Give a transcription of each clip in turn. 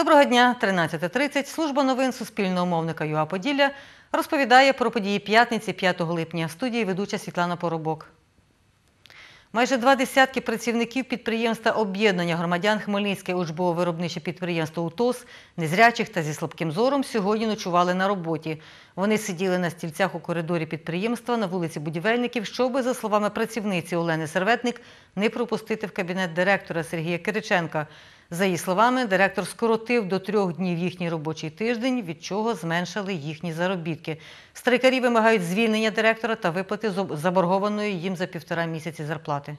Доброго дня, 13.30. Служба новин Суспільного мовника ЮА Поділля розповідає про події п'ятниці 5 липня. В студії ведуча Світлана Поробок. Майже два десятки працівників підприємства об'єднання громадян Хмельницьке учбово-виробниче підприємство УТОС, незрячих та зі слабким зором сьогодні ночували на роботі. Вони сиділи на стільцях у коридорі підприємства на вулиці Будівельників, щоби, за словами працівниці Олени Серветник, не пропустити в кабінет директора Сергія Кириченка. За її словами, директор скоротив до трьох днів їхній робочий тиждень, від чого зменшили їхні заробітки. Страйкарі вимагають звільнення директора та виплати заборгованої їм за півтора місяці зарплати.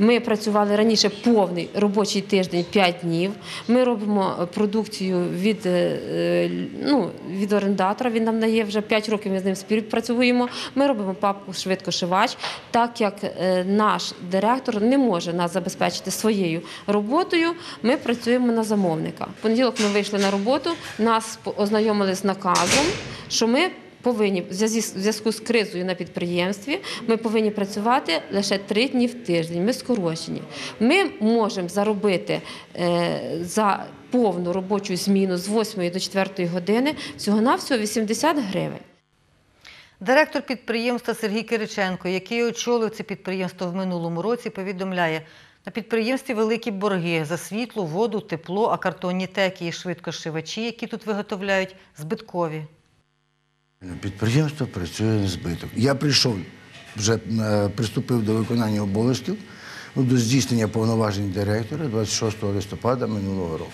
Ми працювали раніше повний робочий тиждень 5 днів. Ми робимо е, продукцію від, е, е, ну, від орендатора. Він нам дає вже 5 років. Ми з ним співпрацюємо. Ми робимо папку швидкошивач, так як наш директор не може нас забезпечити своєю роботою. Ми працюємо на замовника. В понеділок ми вийшли на роботу, нас ознайомили з наказом, що ми. Повинні в зв'язку з кризою на підприємстві ми повинні працювати лише три дні в тиждень. Ми скорочені. Ми можемо заробити е, за повну робочу зміну з 8 до 4 години всього навсього 80 гривень. Директор підприємства Сергій Кириченко, який очолив це підприємство в минулому році, повідомляє, на підприємстві великі борги за світло, воду, тепло, а картонні теки і швидкошивачі, які тут виготовляють, збиткові. Підприємство працює на збиток. Я прийшов, вже е, приступив до виконання обов'язків, ну, до здійснення повноважень директора 26 листопада минулого року.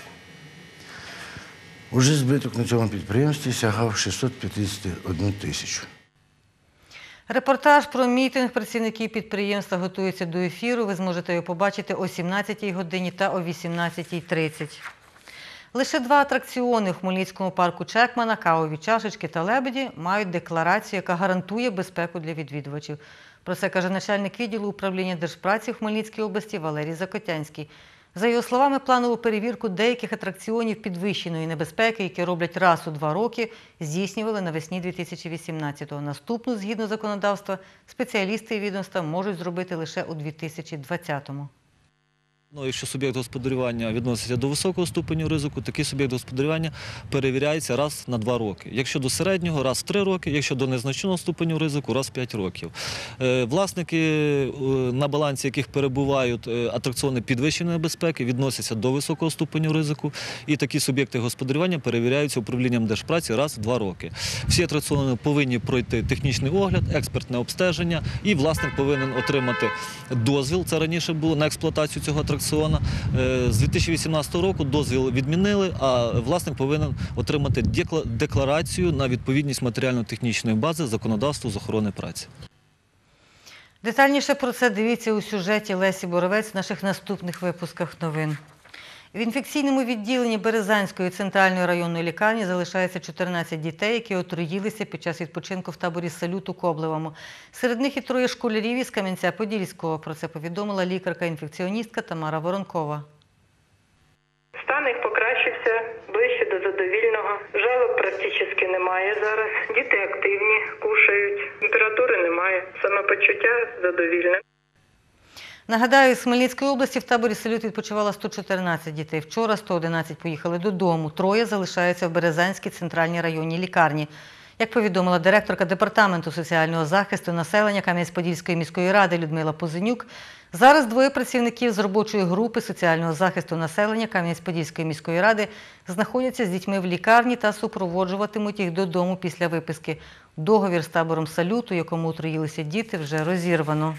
Уже збиток на цьому підприємстві сягав 651 тисячу. Репортаж про мітинг працівників підприємства готується до ефіру. Ви зможете його побачити о 17 годині та о 18.30. Лише два атракціони в Хмельницькому парку Чекмана, кавові чашечки та лебеді мають декларацію, яка гарантує безпеку для відвідувачів. Про це каже начальник відділу управління держпраці в Хмельницькій області Валерій Закотянський. За його словами, планову перевірку деяких атракціонів підвищеної небезпеки, які роблять раз у два роки, здійснювали навесні 2018-го. Наступну, згідно законодавства, спеціалісти відомства можуть зробити лише у 2020-му. Ну, якщо суб'єкт господарювання відноситься до високого ступеню ризику, такий суб'єкт господарювання перевіряється раз на два роки. Якщо до середнього раз в три роки, якщо до незначного ступеню ризику раз в п'ять років. Е, Власники, е, на балансі яких перебувають е, атракціони підвищеної безпеки, відносяться до високого ступеню ризику, і такі суб'єкти господарювання перевіряються управлінням держпраці раз в два роки. Всі атракціони повинні пройти технічний огляд, експертне обстеження, і власник повинен отримати дозвіл. Це раніше було на експлуатацію цього атракціона. Е, З 2018 року дозвіл відмінили, а власник повинен отримати декларацію на відповідність матеріально-технічної бази законодавству з охорони праці. Детальніше про це дивіться у сюжеті Лесі Боровець в наших наступних випусках новин. В інфекційному відділенні Березанської центральної районної лікарні залишається 14 дітей, які отруїлися під час відпочинку в таборі салюту Коблевому. Серед них і троє школярів із Кам'янця-Подільського. Про це повідомила лікарка-інфекціоністка Тамара Воронкова. Стан їх покращився ближче до задовільного. Жалоб практично немає зараз. Діти активні, кушають, температури немає. Самопочуття задовільне. Нагадаю, з Хмельницької області в таборі салют відпочивало 114 дітей. Вчора 111 поїхали додому. Троє залишаються в Березанській центральній районній лікарні. Як повідомила директорка департаменту соціального захисту населення Кам'янець-Подільської міської ради Людмила Позинюк, зараз двоє працівників з робочої групи соціального захисту населення Кам'янець-Подільської міської ради знаходяться з дітьми в лікарні та супроводжуватимуть їх додому після виписки. Договір з табором салюту, якому отруїлися діти, вже розірвано.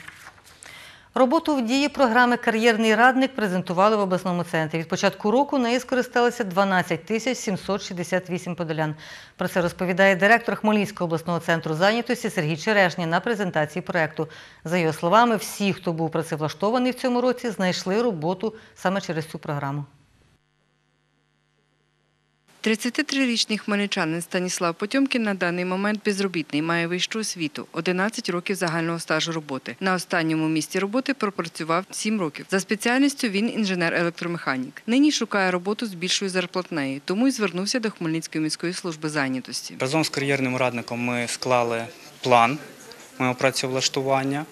Роботу в дії програми Кар'єрний радник презентували в обласному центрі. Від початку року нею скористалися 12 тисяч 768 подолян. Про це розповідає директор Хмельницького обласного центру зайнятості Сергій Черешня на презентації проєкту. За його словами, всі, хто був працевлаштований в цьому році, знайшли роботу саме через цю програму. 33-річний хмельничанин Станіслав Потьомкін на даний момент безробітний, має вищу освіту, 11 років загального стажу роботи. На останньому місці роботи пропрацював 7 років. За спеціальністю він інженер-електромеханік. Нині шукає роботу з більшою зарплатнею, тому й звернувся до Хмельницької міської служби зайнятості. Разом з кар'єрним радником ми склали план мого працевлаштування.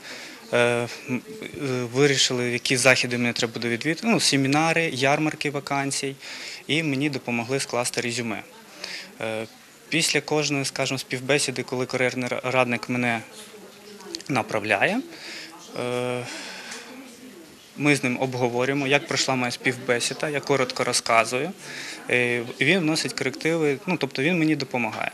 Е, е, Вирішили, які заходи мені треба буде відвідати. Ну, семінари, ярмарки вакансій. і мені допомогли скласти резюме. Е, Після кожної, скажімо, співбесіди, коли кар'єрний радник мене направляє, ми з ним обговорюємо, як пройшла моя співбесіда, я коротко розказую. Він вносить корективи, ну тобто він мені допомагає.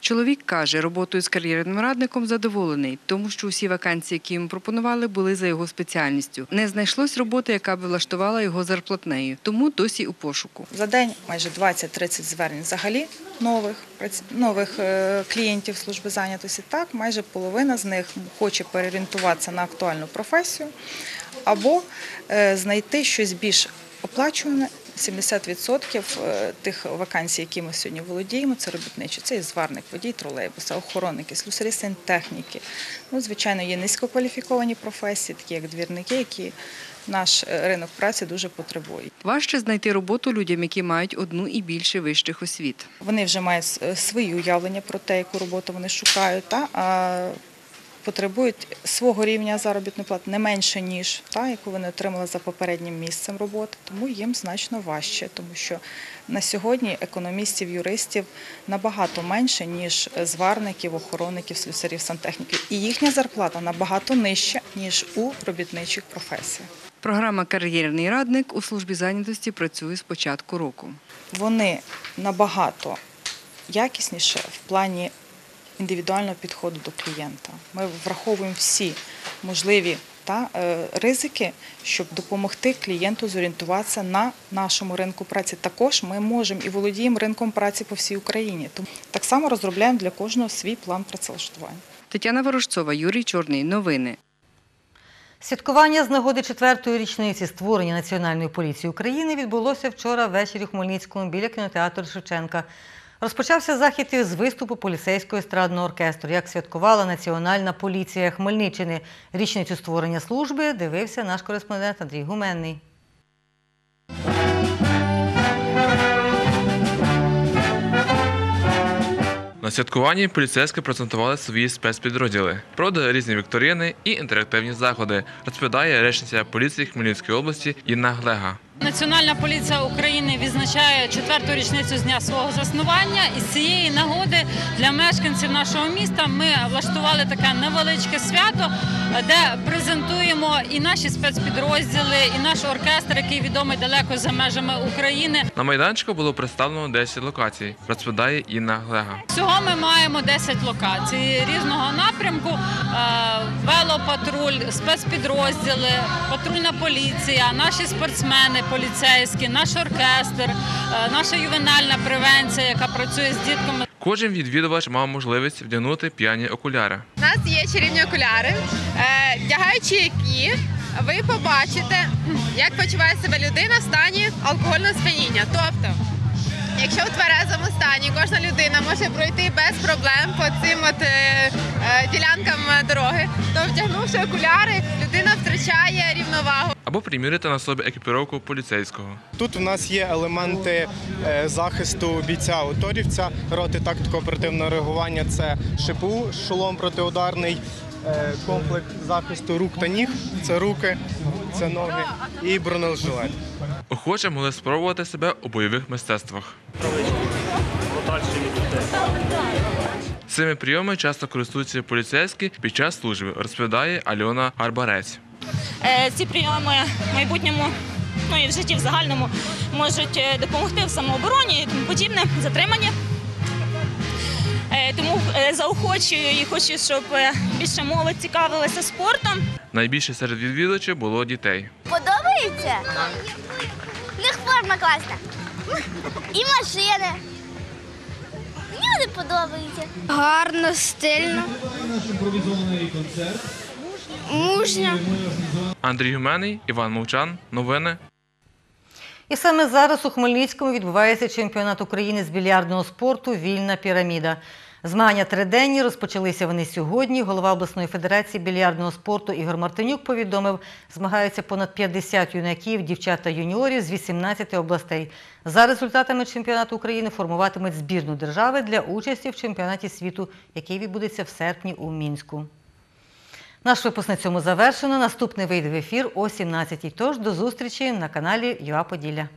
Чоловік каже, роботою з кар'єрним радником задоволений, тому що усі вакансії, які йому пропонували, були за його спеціальністю. Не знайшлось роботи, яка б влаштувала його зарплатнею, тому досі у пошуку. За день майже 20-30 звернень взагалі нових нових е, клієнтів служби зайнятості. Так, майже половина з них хоче переорієнтуватися на актуальну професію або е, знайти щось більш оплачуване. 70% е, тих вакансій, які ми сьогодні володіємо, це робітничі. Це і зварник, водій тролейбуса, охоронники, слюсарі сантехніки. Ну, звичайно, є низькокваліфіковані професії, такі як двірники, які наш е, ринок праці дуже потребує. Важче знайти роботу людям, які мають одну і більше вищих освіт. Вони вже мають свої уявлення про те, яку роботу вони шукають, та, а потребують свого рівня заробітної плати не менше, ніж та, яку вони отримали за попереднім місцем роботи. Тому їм значно важче, тому що на сьогодні економістів, юристів набагато менше, ніж зварників, охоронників, слюсарів, сантехніків. І їхня зарплата набагато нижча, ніж у робітничих професіях. Програма Кар'єрний радник у службі зайнятості працює з початку року. вони набагато якісніше в плані індивідуального підходу до клієнта. Ми враховуємо всі можливі та, е, ризики, щоб допомогти клієнту зорієнтуватися на нашому ринку праці. Також ми можемо і володіємо ринком праці по всій Україні. Тому так само розробляємо для кожного свій план працевлаштування. Тетяна Ворожцова, Юрій Чорний. Новини. Святкування з нагоди четвертої річниці створення Національної поліції України відбулося вчора ввечері у Хмельницькому біля кінотеатру Шевченка. Розпочався захід із виступу поліцейського естрадного оркестру. Як святкувала Національна поліція Хмельниччини річницю створення служби, дивився наш кореспондент Андрій Гуменний. На святкуванні поліцейські презентували свої спецпідрозділи, проводили різні вікторини і інтерактивні заходи, розповідає речниця поліції Хмельницької області Інна Глега. Національна поліція України відзначає четверту річницю з дня свого заснування. І з цієї нагоди для мешканців нашого міста ми влаштували таке невеличке свято, де презентуємо і наші спецпідрозділи, і наш оркестр, який відомий далеко за межами України. На майданчику було представлено 10 локацій, розповідає Інна Глега. Всього ми маємо 10 локацій різного напрямку: Е, велопатруль, спецпідрозділи, патрульна поліція, наші спортсмени поліцейські, наш оркестр, е, наша ювенальна превенція, яка працює з дітками. Кожен відвідувач мав можливість вдягнути п'яні окуляри. У нас є чарівні окуляри, е, вдягаючи які ви побачите, як почуває себе людина в стані алкогольного сп'яніння. Тобто, якщо в тверезому стані кожна людина може пройти без проблем по цим от, е, е, ділянкам дороги, то вдягнувши окуляри, людина втрачає рівновагу. Або приміряти на собі екіпіровку поліцейського. Тут у нас є елементи е, захисту бійця уторівця, роти тактико-оперативного реагування це ШПУ, шолом протиударний, е, комплект захисту рук та ніг, це руки, це ноги і бронежилет. Охочі могли спробувати себе у бойових мистецтвах. Цими прийомами часто користуються поліцейські під час служби, розповідає Альона Гарбарець. Е, Ці прийоми в майбутньому, ну і в житті в загальному можуть е, допомогти в самообороні і тому подібне, затримання. Е, Тому е, заохочую і хочу, щоб е, більше молодь цікавилася спортом. Найбільше серед відвідувачів було дітей. Подобається? В них форма класна. І машини. Мені вони подобаються. Гарно, стильно. Мужньо. Андрій Гуменний, Іван Мовчан. Новини. І саме зараз у Хмельницькому відбувається чемпіонат України з більярдного спорту Вільна піраміда. Змагання триденні розпочалися вони сьогодні. Голова обласної федерації більярдного спорту Ігор Мартинюк повідомив, змагаються понад 50 юнаків, дівчат та юніорів з 18 областей. За результатами чемпіонату України формуватимуть збірну держави для участі в чемпіонаті світу, який відбудеться в серпні у Мінську. Наш випуск на цьому завершено. Наступний вийде в ефір о 17-й. Тож до зустрічі на каналі ЮА Поділля.